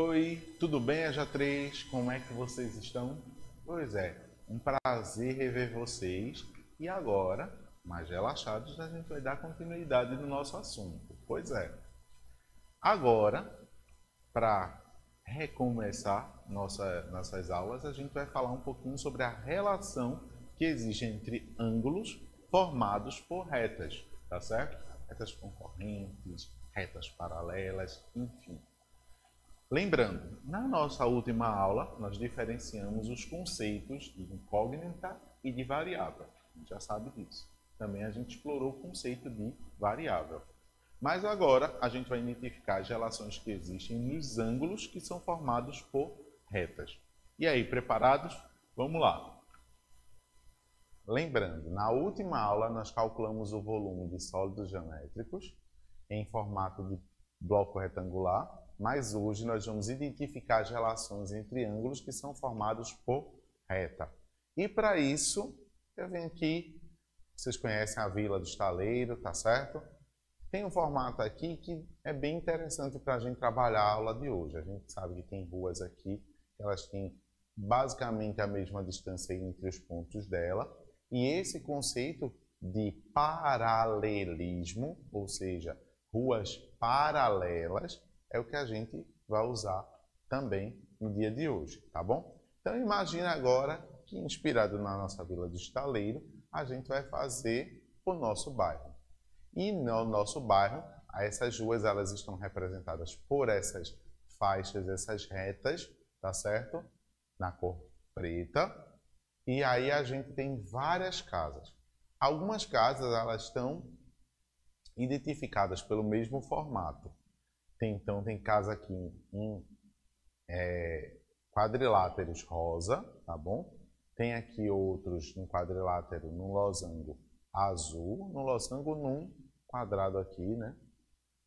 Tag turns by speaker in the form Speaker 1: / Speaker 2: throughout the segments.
Speaker 1: Oi, tudo bem, AJ3? Como é que vocês estão? Pois é, um prazer rever vocês e agora, mais relaxados, a gente vai dar continuidade no nosso assunto. Pois é, agora, para recomeçar nossa, nossas aulas, a gente vai falar um pouquinho sobre a relação que existe entre ângulos formados por retas, tá certo? Retas concorrentes, retas paralelas, enfim. Lembrando, na nossa última aula, nós diferenciamos os conceitos de incógnita e de variável. A gente já sabe disso. Também a gente explorou o conceito de variável. Mas agora a gente vai identificar as relações que existem nos ângulos que são formados por retas. E aí, preparados? Vamos lá. Lembrando, na última aula nós calculamos o volume de sólidos geométricos em formato de bloco retangular, mas hoje nós vamos identificar as relações entre ângulos que são formados por reta. E para isso, eu venho aqui, vocês conhecem a Vila do Estaleiro, tá certo? Tem um formato aqui que é bem interessante para a gente trabalhar a aula de hoje. A gente sabe que tem ruas aqui, elas têm basicamente a mesma distância entre os pontos dela, e esse conceito de paralelismo, ou seja, ruas paralelas, é o que a gente vai usar também no dia de hoje, tá bom? Então imagina agora que inspirado na nossa Vila do Estaleiro, a gente vai fazer o nosso bairro. E no nosso bairro, essas ruas elas estão representadas por essas faixas, essas retas, tá certo? Na cor preta. E aí a gente tem várias casas. Algumas casas elas estão identificadas pelo mesmo formato. Tem, então, tem casa aqui em é, quadriláteros rosa, tá bom? Tem aqui outros em quadrilátero num losango azul, no losango num quadrado aqui, né?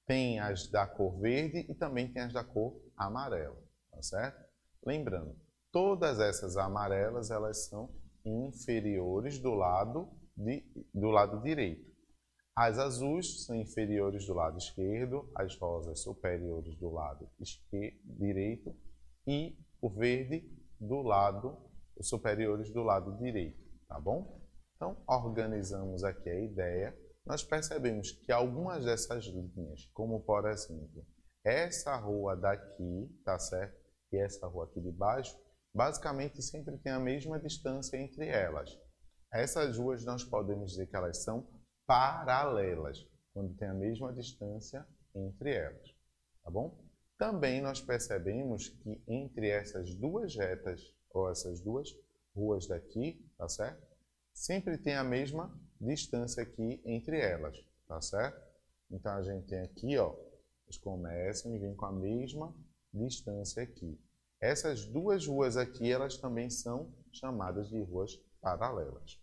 Speaker 1: Tem as da cor verde e também tem as da cor amarela, tá certo? Lembrando, todas essas amarelas, elas são inferiores do lado, de, do lado direito. As azuis são inferiores do lado esquerdo, as rosas superiores do lado direito e o verde do lado, os superiores do lado direito, tá bom? Então, organizamos aqui a ideia. Nós percebemos que algumas dessas linhas, como por exemplo, essa rua daqui, tá certo? E essa rua aqui de baixo, basicamente sempre tem a mesma distância entre elas. Essas ruas nós podemos dizer que elas são paralelas, quando tem a mesma distância entre elas. Tá bom? Também nós percebemos que entre essas duas retas, ou essas duas ruas daqui, tá certo? Sempre tem a mesma distância aqui entre elas, tá certo? Então a gente tem aqui, ó, eles começam e vêm com a mesma distância aqui. Essas duas ruas aqui, elas também são chamadas de ruas paralelas.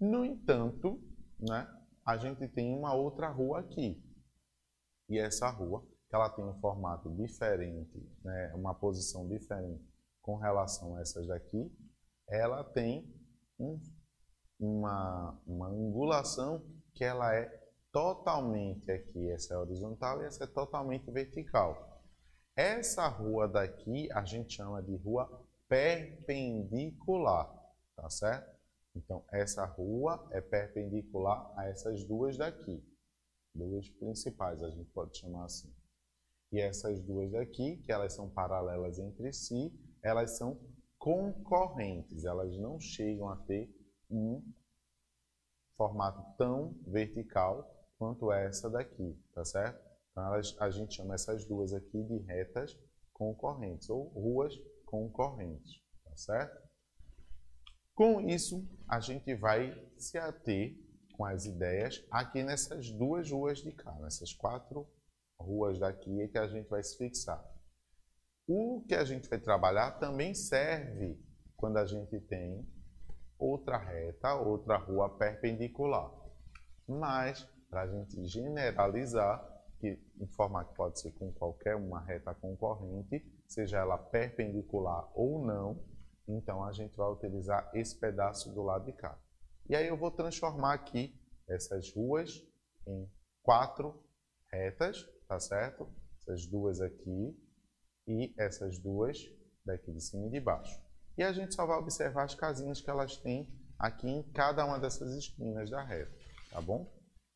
Speaker 1: No entanto, né, a gente tem uma outra rua aqui. E essa rua, que ela tem um formato diferente, né, uma posição diferente com relação a essas daqui, ela tem um, uma, uma angulação que ela é totalmente aqui, essa é horizontal e essa é totalmente vertical. Essa rua daqui a gente chama de rua perpendicular, tá certo? Então, essa rua é perpendicular a essas duas daqui. Duas principais, a gente pode chamar assim. E essas duas daqui, que elas são paralelas entre si, elas são concorrentes. Elas não chegam a ter um formato tão vertical quanto essa daqui, tá certo? Então, elas, a gente chama essas duas aqui de retas concorrentes, ou ruas concorrentes, tá certo? Com isso, a gente vai se ater com as ideias aqui nessas duas ruas de cá, nessas quatro ruas daqui é que a gente vai se fixar. O que a gente vai trabalhar também serve quando a gente tem outra reta, outra rua perpendicular. Mas, para a gente generalizar, que informar que pode ser com qualquer uma reta concorrente, seja ela perpendicular ou não, então, a gente vai utilizar esse pedaço do lado de cá. E aí eu vou transformar aqui essas ruas em quatro retas, tá certo? Essas duas aqui, e essas duas daqui de cima e de baixo. E a gente só vai observar as casinhas que elas têm aqui em cada uma dessas esquinas da reta, tá bom?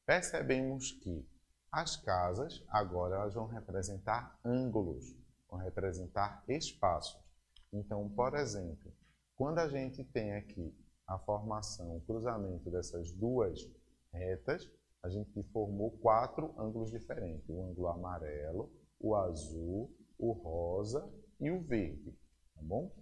Speaker 1: Percebemos que as casas agora elas vão representar ângulos, vão representar espaços. Então, por exemplo, quando a gente tem aqui a formação, o cruzamento dessas duas retas, a gente formou quatro ângulos diferentes. O ângulo amarelo, o azul, o rosa e o verde. Tá bom?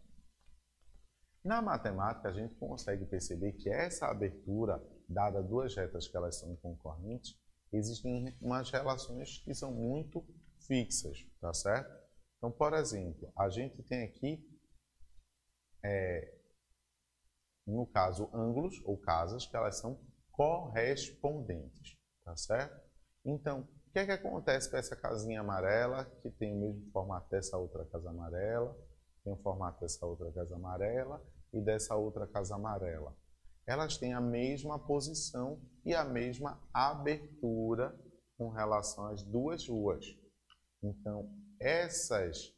Speaker 1: Na matemática, a gente consegue perceber que essa abertura, dada duas retas que elas são concorrentes, existem umas relações que são muito fixas, tá certo? Então, por exemplo, a gente tem aqui, é, no caso, ângulos ou casas que elas são correspondentes, tá certo? Então, o que é que acontece com essa casinha amarela, que tem o mesmo formato dessa outra casa amarela, tem o formato dessa outra casa amarela e dessa outra casa amarela? Elas têm a mesma posição e a mesma abertura com relação às duas ruas. Então, essas,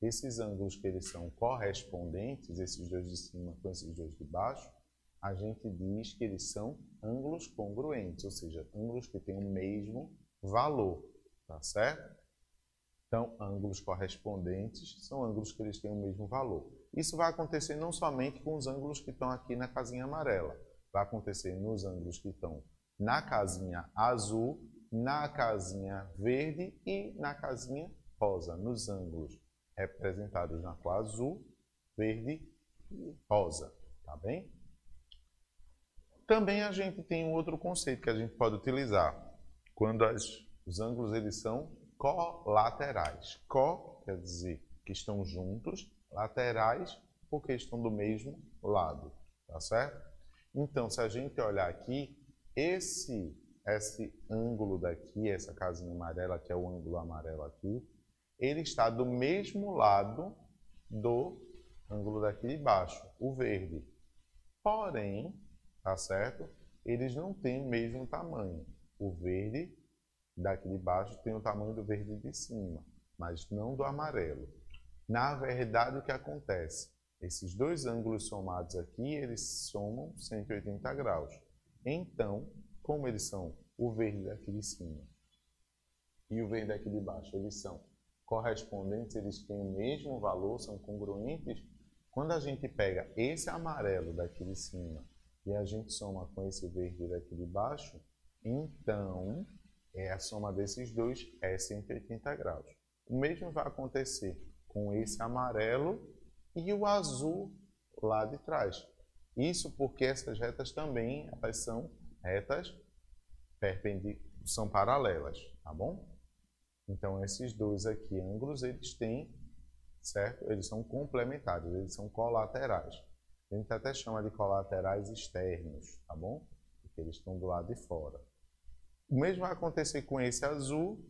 Speaker 1: esses ângulos que eles são correspondentes, esses dois de cima com esses dois de baixo, a gente diz que eles são ângulos congruentes, ou seja, ângulos que têm o mesmo valor, tá certo? Então, ângulos correspondentes são ângulos que eles têm o mesmo valor. Isso vai acontecer não somente com os ângulos que estão aqui na casinha amarela, vai acontecer nos ângulos que estão na casinha azul, na casinha verde e na casinha rosa, nos ângulos representados na cor azul, verde e rosa, tá bem? Também a gente tem um outro conceito que a gente pode utilizar quando as, os ângulos eles são colaterais. Co quer dizer que estão juntos, laterais porque estão do mesmo lado, tá certo? Então, se a gente olhar aqui, esse esse ângulo daqui, essa casinha amarela, que é o ângulo amarelo aqui, ele está do mesmo lado do ângulo daqui de baixo, o verde. Porém, tá certo? Eles não têm o mesmo tamanho. O verde daqui de baixo tem o tamanho do verde de cima, mas não do amarelo. Na verdade, o que acontece? Esses dois ângulos somados aqui, eles somam 180 graus. Então, como eles são o verde daqui de cima e o verde daqui de baixo, eles são correspondentes, eles têm o mesmo valor, são congruentes. Quando a gente pega esse amarelo daqui de cima e a gente soma com esse verde daqui de baixo, então é a soma desses dois é 180 graus. O mesmo vai acontecer com esse amarelo e o azul lá de trás. Isso porque essas retas também elas são retas perpendiculares, são paralelas, tá bom? Então esses dois aqui ângulos eles têm, certo? Eles são complementares, eles são colaterais. A gente até chama de colaterais externos, tá bom? Porque eles estão do lado de fora. O mesmo vai acontecer com esse azul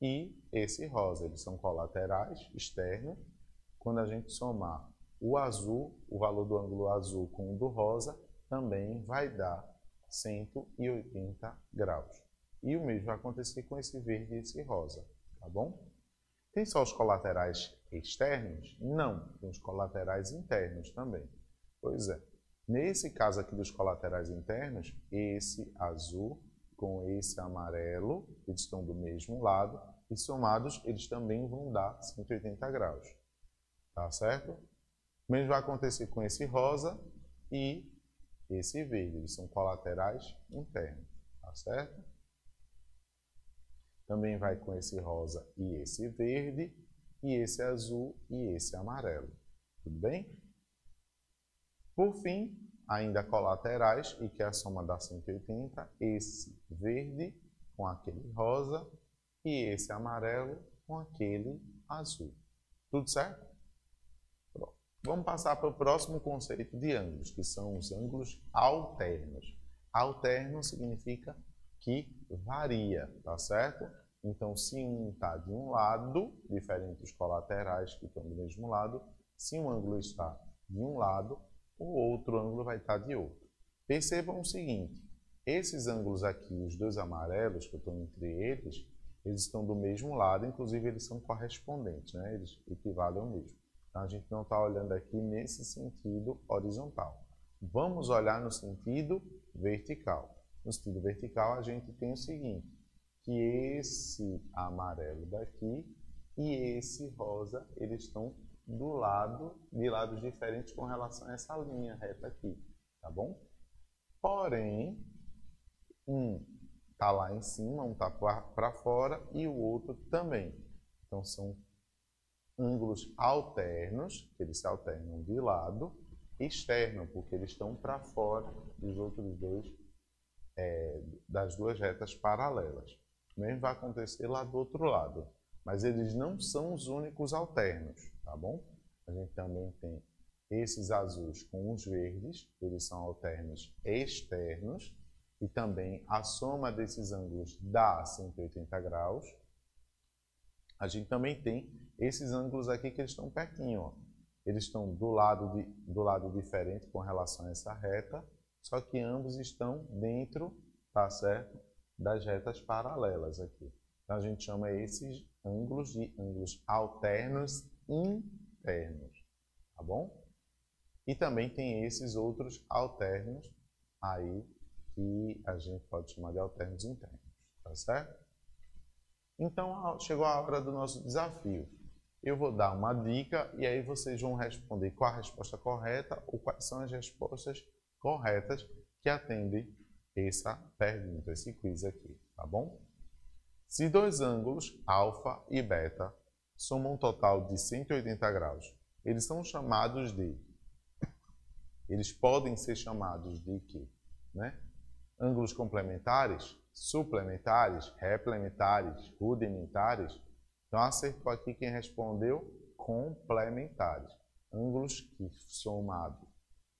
Speaker 1: e esse rosa. Eles são colaterais externos. Quando a gente somar o azul, o valor do ângulo azul com o do rosa, também vai dar 180 graus. E o mesmo vai acontecer com esse verde e esse rosa, tá bom? Tem só os colaterais externos? Não, tem os colaterais internos também. Pois é. Nesse caso aqui dos colaterais internos, esse azul com esse amarelo, eles estão do mesmo lado, e somados eles também vão dar 180 graus. Tá certo? O mesmo vai acontecer com esse rosa e esse verde, eles são colaterais internos. Tá certo? Também vai com esse rosa e esse verde, e esse azul e esse amarelo. Tudo bem? Por fim, ainda colaterais, e que é a soma dá 180, esse verde com aquele rosa e esse amarelo com aquele azul. Tudo certo? Pronto. Vamos passar para o próximo conceito de ângulos, que são os ângulos alternos. Alterno significa que varia, tá certo? Então, se um está de um lado, diferente dos colaterais que estão do mesmo lado, se um ângulo está de um lado, o outro ângulo vai estar de outro. Percebam o seguinte, esses ângulos aqui, os dois amarelos que estou entre eles, eles estão do mesmo lado, inclusive eles são correspondentes, né? eles equivalem ao mesmo. Então a gente não está olhando aqui nesse sentido horizontal. Vamos olhar no sentido vertical. No sentido vertical a gente tem o seguinte, que esse amarelo daqui e esse rosa, eles estão do lado, de lados diferentes com relação a essa linha reta aqui, tá bom? Porém, um está lá em cima, um está para fora e o outro também. Então são ângulos alternos, que eles se alternam de lado, externo, porque eles estão para fora dos outros dois, é, das duas retas paralelas. O mesmo vai acontecer lá do outro lado, mas eles não são os únicos alternos, tá bom? A gente também tem esses azuis com os verdes, eles são alternos externos, e também a soma desses ângulos dá 180 graus. A gente também tem esses ângulos aqui que eles estão pertinho. Ó. Eles estão do lado, de, do lado diferente com relação a essa reta, só que ambos estão dentro, tá certo, das retas paralelas aqui. Então a gente chama esses ângulos de ângulos alternos internos, tá bom? E também tem esses outros alternos aí que a gente pode chamar de alternos internos, tá certo? Então, chegou a hora do nosso desafio. Eu vou dar uma dica e aí vocês vão responder qual a resposta correta ou quais são as respostas corretas que atendem essa pergunta, esse quiz aqui, tá bom? Se dois ângulos, alfa e beta, somam um total de 180 graus, eles são chamados de... Eles podem ser chamados de quê? Né? ângulos complementares, suplementares, replementares, rudimentares. Então acertou aqui quem respondeu complementares. Ângulos que somados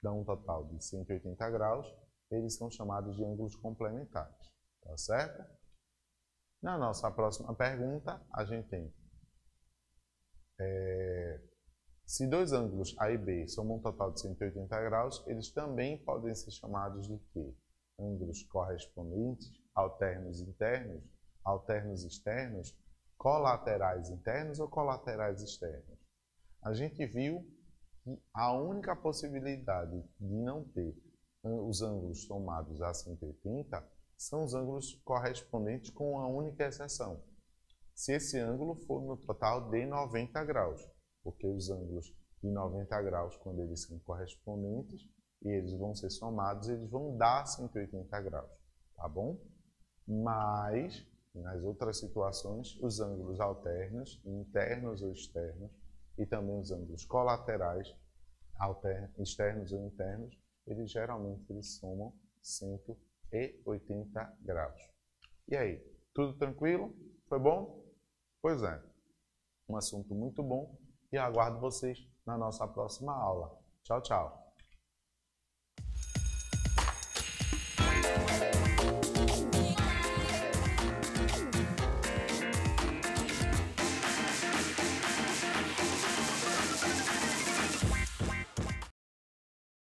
Speaker 1: dão um total de 180 graus, eles são chamados de ângulos complementares. Tá certo? Na nossa próxima pergunta, a gente tem é, se dois ângulos A e B somam um total de 180 graus, eles também podem ser chamados de quê? ângulos correspondentes, alternos internos, alternos externos, colaterais internos ou colaterais externos. A gente viu a única possibilidade de não ter os ângulos somados a 180 são os ângulos correspondentes com a única exceção. Se esse ângulo for no total de 90 graus, porque os ângulos de 90 graus, quando eles são correspondentes, e eles vão ser somados, eles vão dar 180 graus, tá bom? Mas, nas outras situações, os ângulos alternos, internos ou externos, e também os ângulos colaterais, externos ou internos, eles geralmente eles somam 180 graus. E aí, tudo tranquilo? Foi bom? Pois é, um assunto muito bom e aguardo vocês na nossa próxima aula. Tchau, tchau.